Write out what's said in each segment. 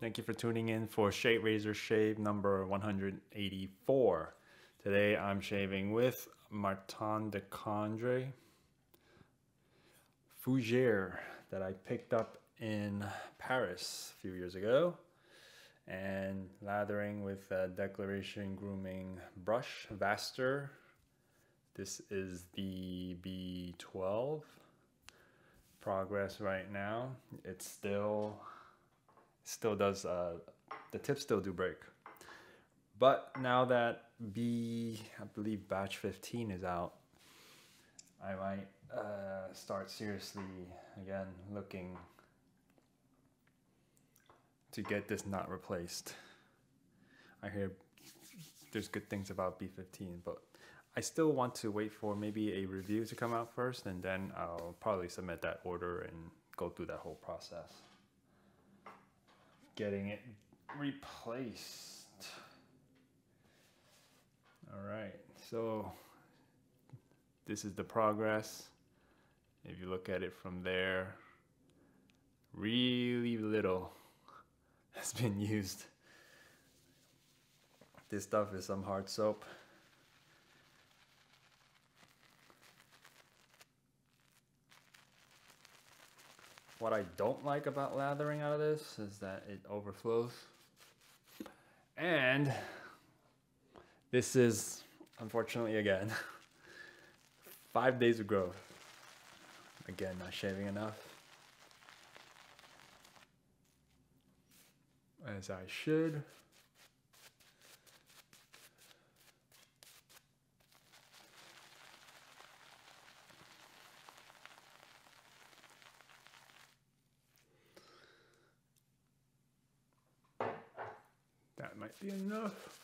Thank you for tuning in for Shave Razor Shave number 184. Today I'm shaving with Martin de Candre Fougere that I picked up in Paris a few years ago and lathering with a Declaration Grooming Brush Vaster. This is the B12 progress right now. It's still still does uh, the tips still do break. But now that B I believe batch 15 is out, I might uh, start seriously again looking to get this knot replaced. I hear there's good things about B15, but I still want to wait for maybe a review to come out first and then I'll probably submit that order and go through that whole process. Getting it replaced. All right, so this is the progress. If you look at it from there, really little has been used. This stuff is some hard soap. What I don't like about lathering out of this is that it overflows. And this is, unfortunately again, five days of growth. Again, not shaving enough. As I should. That might be enough.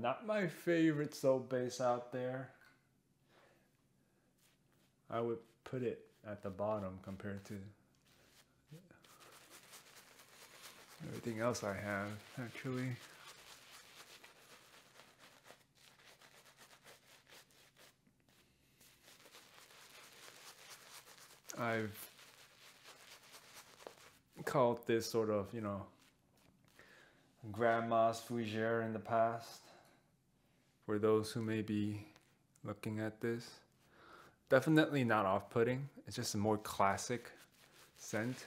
Not my favorite soap base out there. I would put it at the bottom compared to everything else I have, actually. I've called this sort of, you know, grandma's fougere in the past for those who may be looking at this. Definitely not off-putting. It's just a more classic scent.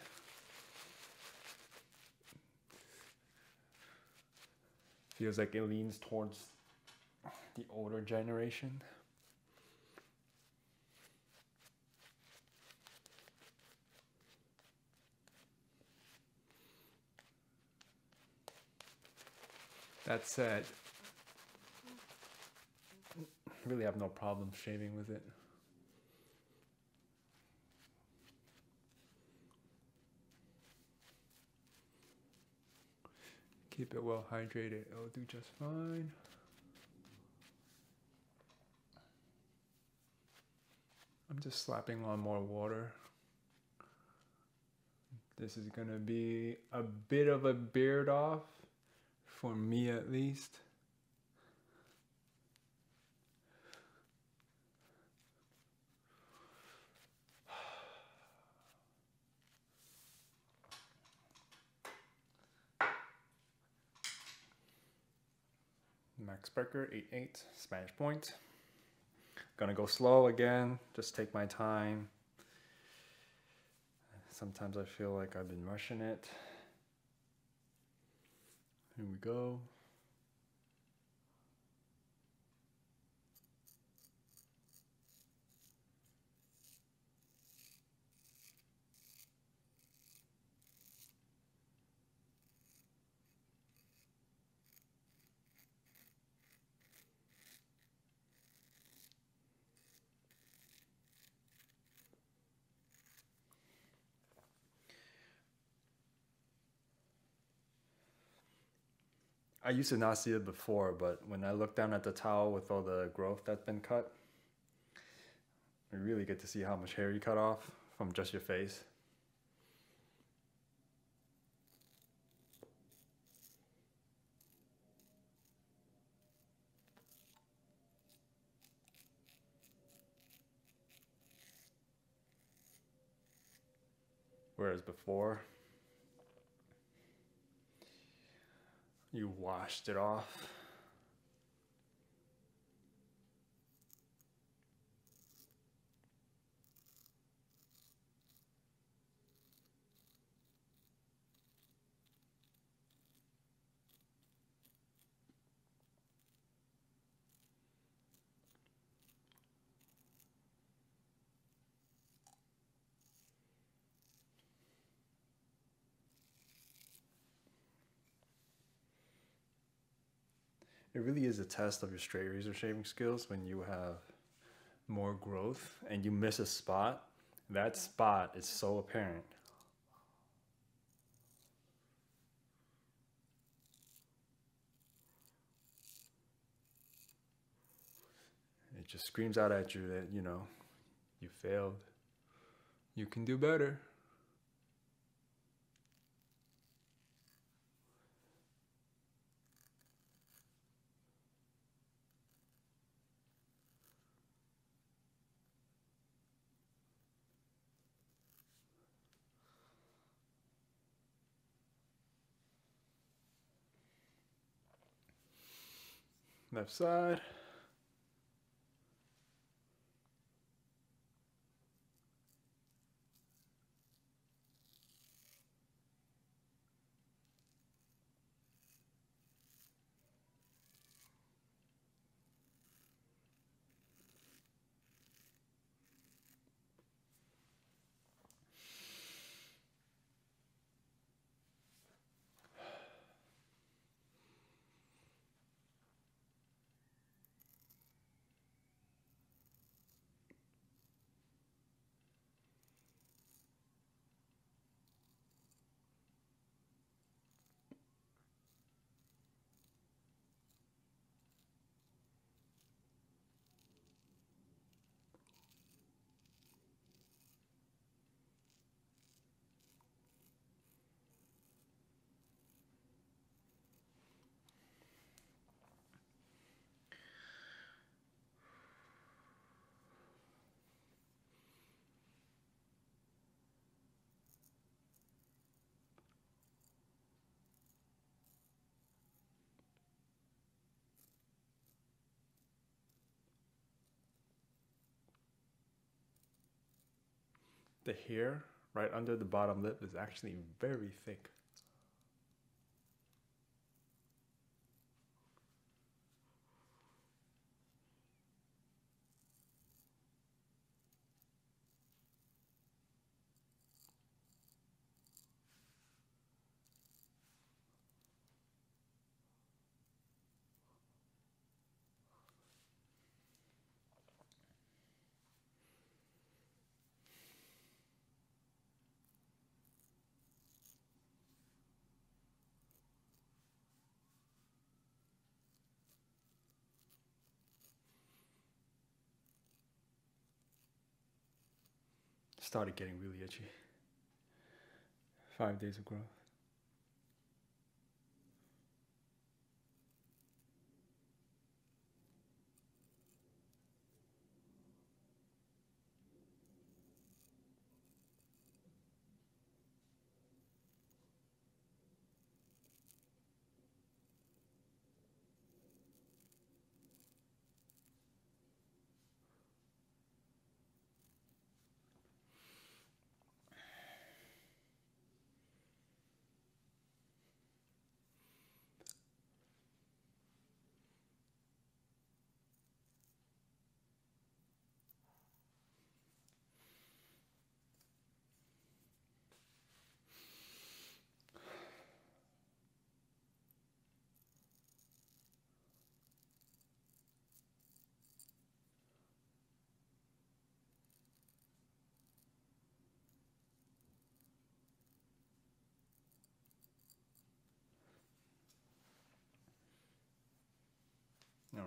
Feels like it leans towards the older generation. That said, really have no problem shaving with it. Keep it well hydrated, it'll do just fine. I'm just slapping on more water. This is gonna be a bit of a beard off for me at least. Max Sprecher 8.8 Spanish point. Gonna go slow again, just take my time. Sometimes I feel like I've been rushing it. Here we go. I used to not see it before, but when I look down at the towel with all the growth that's been cut, you really get to see how much hair you cut off from just your face. Whereas before, you washed it off. It really is a test of your straight razor shaving skills when you have more growth and you miss a spot. That spot is so apparent. It just screams out at you that, you know, you failed. You can do better. Left side. The hair right under the bottom lip is actually very thick. Started getting really itchy. Five days of growth.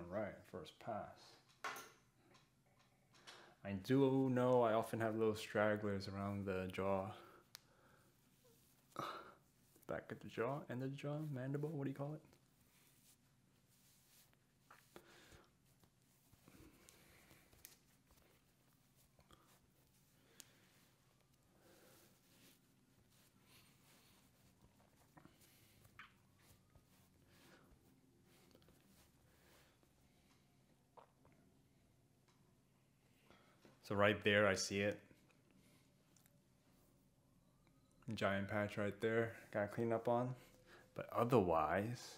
Right, first pass. I do know I often have little stragglers around the jaw. Back of the jaw, end of the jaw, mandible, what do you call it? So right there, I see it. Giant patch right there, gotta clean up on. But otherwise,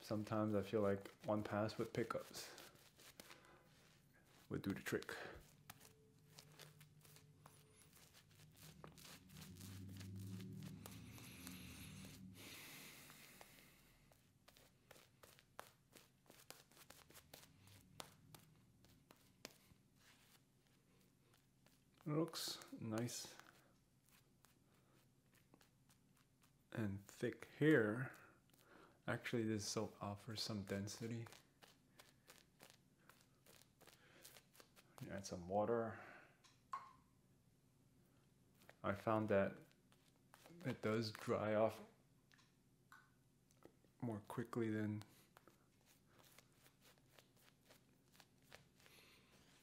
sometimes I feel like one pass with pickups would do the trick. Looks nice and thick here. Actually, this soap offers some density. Add some water. I found that it does dry off more quickly than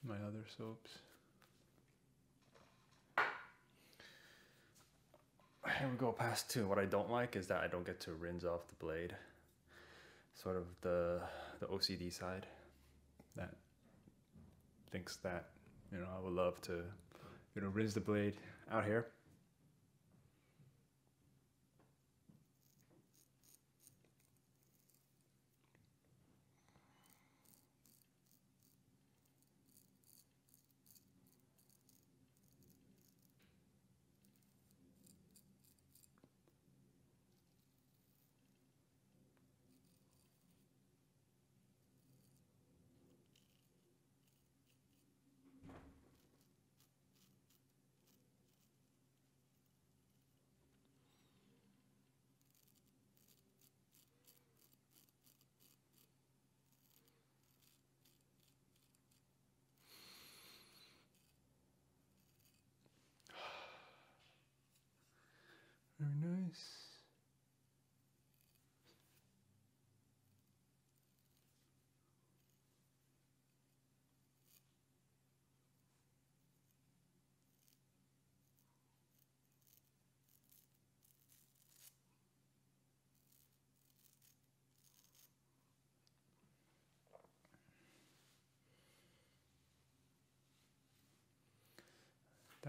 my other soaps. Here we go past two. What I don't like is that I don't get to rinse off the blade. Sort of the the OCD side that thinks that you know I would love to you know rinse the blade out here. Very nice.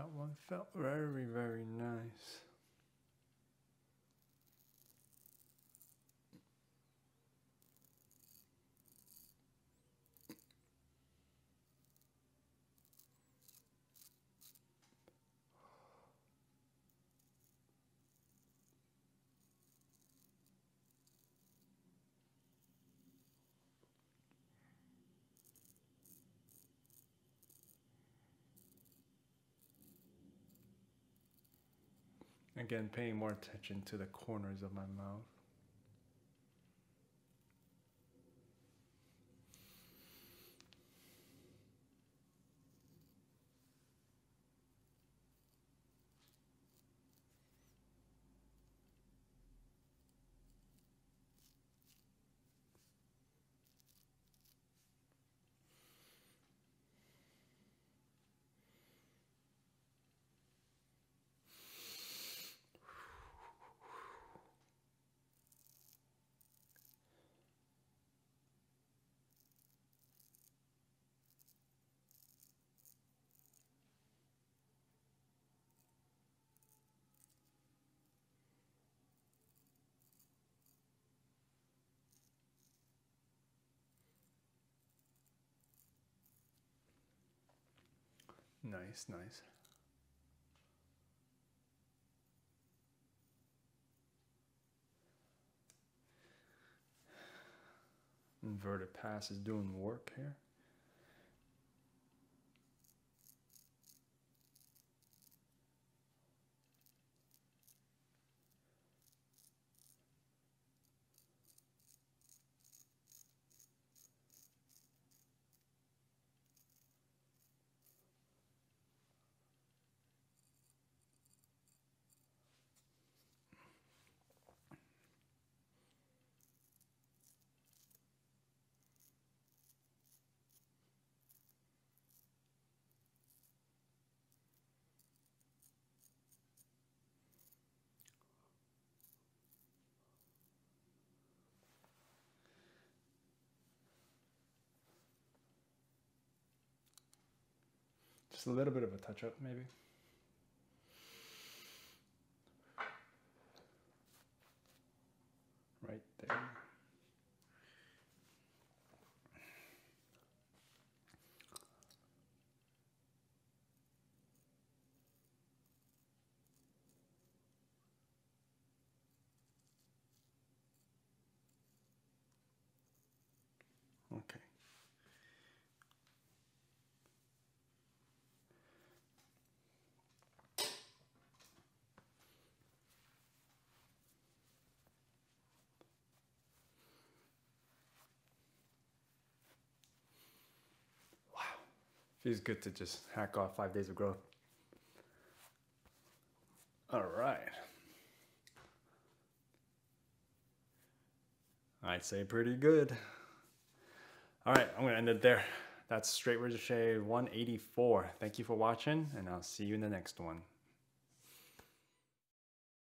That one felt very, very nice. Again, paying more attention to the corners of my mouth. Nice, nice. Inverted pass is doing work here. Just a little bit of a touch up, maybe. Right there. Okay. Wow. Feels good to just hack off five days of growth. All right. I'd say pretty good. All right, I'm gonna end it there. That's Straight Ricochet 184. Thank you for watching, and I'll see you in the next one.